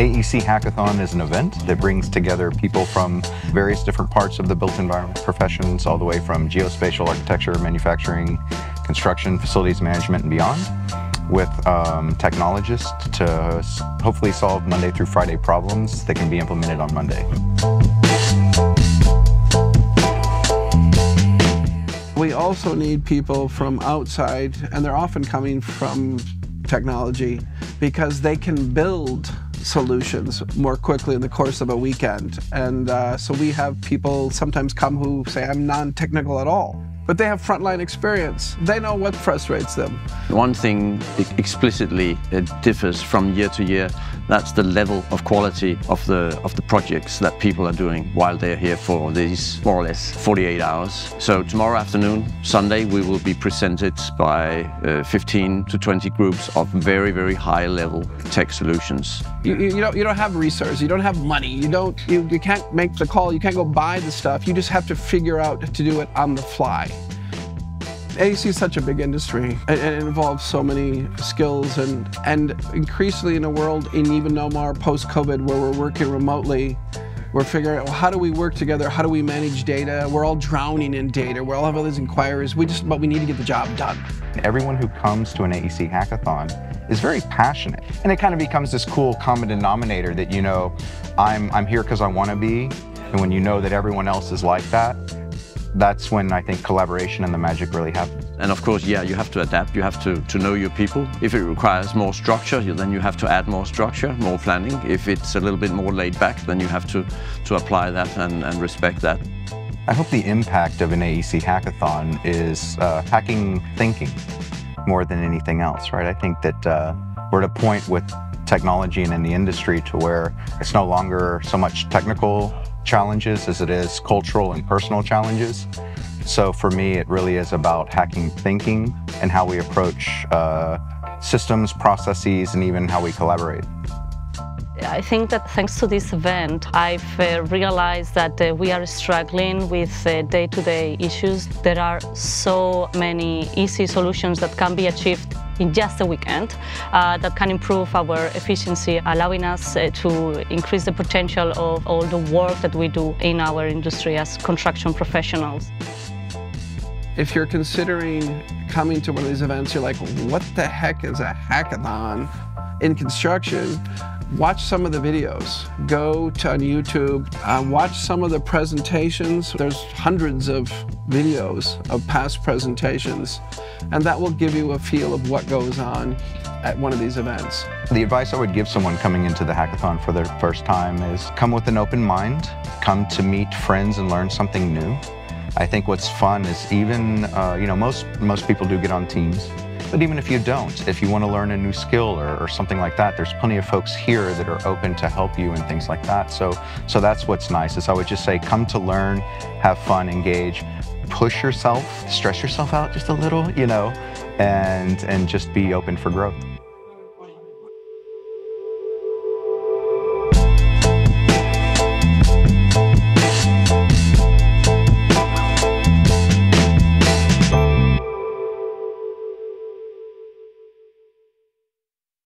AEC Hackathon is an event that brings together people from various different parts of the built environment professions, all the way from geospatial architecture, manufacturing, construction, facilities management, and beyond, with um, technologists to hopefully solve Monday through Friday problems that can be implemented on Monday. We also need people from outside, and they're often coming from technology because they can build solutions more quickly in the course of a weekend. And uh, so we have people sometimes come who say, I'm non-technical at all but they have frontline experience. They know what frustrates them. One thing explicitly differs from year to year. That's the level of quality of the of the projects that people are doing while they're here for these more or less 48 hours. So tomorrow afternoon, Sunday, we will be presented by uh, 15 to 20 groups of very very high level tech solutions. You, you, don't you don't have resources. You don't have money. You don't you, you can't make the call. You can't go buy the stuff. You just have to figure out to do it on the fly. AEC is such a big industry and it involves so many skills and, and increasingly in a world, and even no more post-COVID where we're working remotely, we're figuring out well, how do we work together? How do we manage data? We're all drowning in data. We all have all these inquiries. We just, but we need to get the job done. Everyone who comes to an AEC hackathon is very passionate. And it kind of becomes this cool common denominator that, you know, I'm, I'm here because I want to be. And when you know that everyone else is like that, that's when I think collaboration and the magic really happens. And of course, yeah, you have to adapt. You have to, to know your people. If it requires more structure, then you have to add more structure, more planning. If it's a little bit more laid back, then you have to, to apply that and, and respect that. I hope the impact of an AEC hackathon is uh, hacking thinking more than anything else, right? I think that uh, we're at a point with technology and in the industry to where it's no longer so much technical challenges as it is cultural and personal challenges. So for me, it really is about hacking thinking and how we approach uh, systems, processes, and even how we collaborate. I think that thanks to this event, I've uh, realized that uh, we are struggling with uh, day-to-day -day issues. There are so many easy solutions that can be achieved in just a weekend uh, that can improve our efficiency, allowing us uh, to increase the potential of all the work that we do in our industry as construction professionals. If you're considering coming to one of these events, you're like, what the heck is a hackathon in construction? Watch some of the videos. Go to on YouTube, uh, watch some of the presentations. There's hundreds of videos of past presentations, and that will give you a feel of what goes on at one of these events. The advice I would give someone coming into the hackathon for their first time is come with an open mind, come to meet friends and learn something new. I think what's fun is even, uh, you know, most, most people do get on teams. But even if you don't, if you want to learn a new skill or, or, something like that, there's plenty of folks here that are open to help you and things like that. So, so that's what's nice is I would just say come to learn, have fun, engage, push yourself, stress yourself out just a little, you know, and, and just be open for growth.